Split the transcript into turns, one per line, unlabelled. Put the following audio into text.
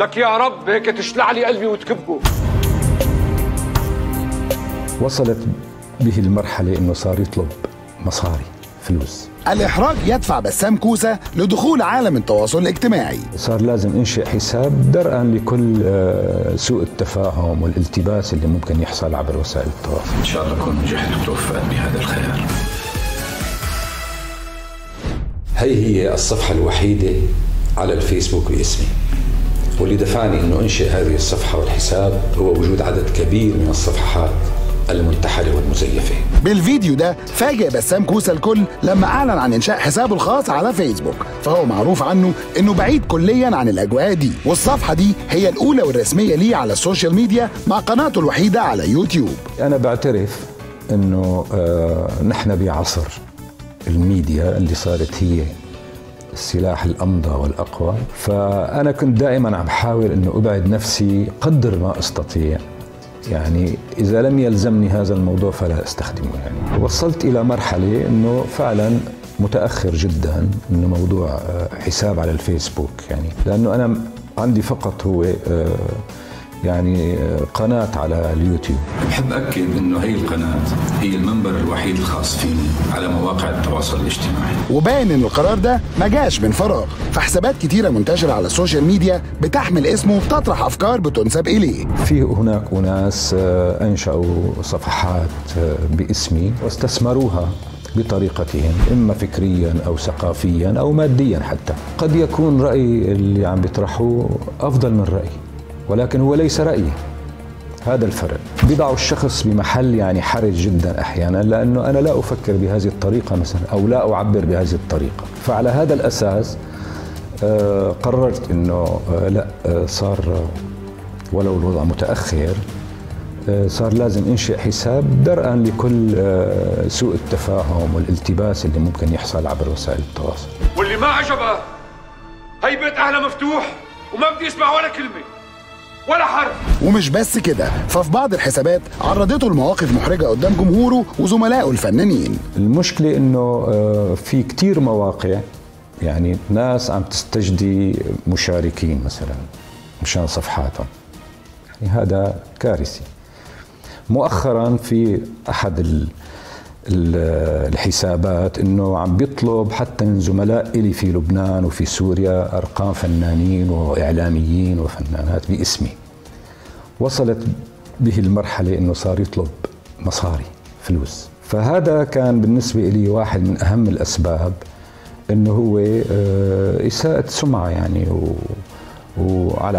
لك يا رب هيك تشلع لي قلبي وتكبه.
وصلت به المرحلة إنه صار يطلب مصاري فلوس.
الإحراج يدفع بسام كوسة لدخول عالم التواصل الاجتماعي.
صار لازم إنشئ حساب درءا لكل آه، سوء التفاهم والالتباس اللي ممكن يحصل عبر وسائل التواصل.
إن شاء الله أكون نجحت وتوفقت بهذا الخيار.
هي هي الصفحة الوحيدة على الفيسبوك باسمي. واللي دفعني أنه أنشئ هذه الصفحة والحساب هو وجود عدد كبير من الصفحات المنتحلة والمزيفة.
بالفيديو ده فاجئ بسام كوسة الكل لما أعلن عن إنشاء حسابه الخاص على فيسبوك. فهو معروف عنه إنه بعيد كليا عن الأجواء دي. والصفحة دي هي الأولى والرسمية ليه على السوشيال ميديا مع قناته الوحيدة على يوتيوب.
أنا بعترف إنه آه، نحن بعصر الميديا اللي صارت هي السلاح الأمضى والأقوى. فأنا كنت دائما عم بحاول إنه أبعد نفسي قدر ما أستطيع. يعني إذا لم يلزمني هذا الموضوع فلا أستخدمه. يعني وصلت إلى مرحلة إنه فعلا متأخر جدا إنه موضوع آه، حساب على الفيسبوك. يعني لأنه أنا عندي فقط هو آه، يعني آه، قناة على اليوتيوب.
بحب أكد أنه هي القناة هي المنبر الوحيد الخاص فيني على مواقع التواصل الاجتماعي.
وباين إن القرار ده ما جاش من فراغ فحسابات كتيرة منتشرة على السوشيال ميديا بتحمل اسمه وتطرح أفكار بتنسب إليه.
في هناك أناس آه، أنشأوا صفحات آه، باسمي واستثمروها بطريقتهم إما فكريا أو ثقافيا أو ماديا حتى. قد يكون رأي اللي عم بيطرحوه أفضل من رأيي. ولكن هو ليس رأيي. هذا الفرق. بيضع الشخص بمحل يعني حرج جدا أحيانا لأنه أنا لا أفكر بهذه الطريقة مثلا أو لا أعبر بهذه الطريقة. فعلى هذا الأساس آه، قررت أنه آه، لا آه، صار ولو الوضع متأخر آه، صار لازم إنشئ حساب درءا لكل سوء التفاهم والالتباس اللي ممكن يحصل عبر وسائل التواصل.
واللي ما عجبها هي بيت اهلها مفتوح وما بدي يسمع ولا كلمة. ولا حرف
ومش بس كده ففي بعض الحسابات عرضته لمواقف محرجة قدام جمهوره وزملائه الفنانين.
المشكلة إنه آه، في كتير مواقع يعني ناس عم تستجدي مشاركين مثلا مشان صفحاتهم. يعني هذا كارثي. مؤخرا في أحد ال ال- الحسابات إنه عم بيطلب حتى من زملاء إلي في لبنان وفي سوريا أرقام فنانين وإعلاميين وفنانات باسمي. وصلت به المرحلة إنه صار يطلب مصاري فلوس. فهذا كان بالنسبة لي واحد من أهم الأسباب إنه هو آه، إساءة سمعة يعني و- وعلى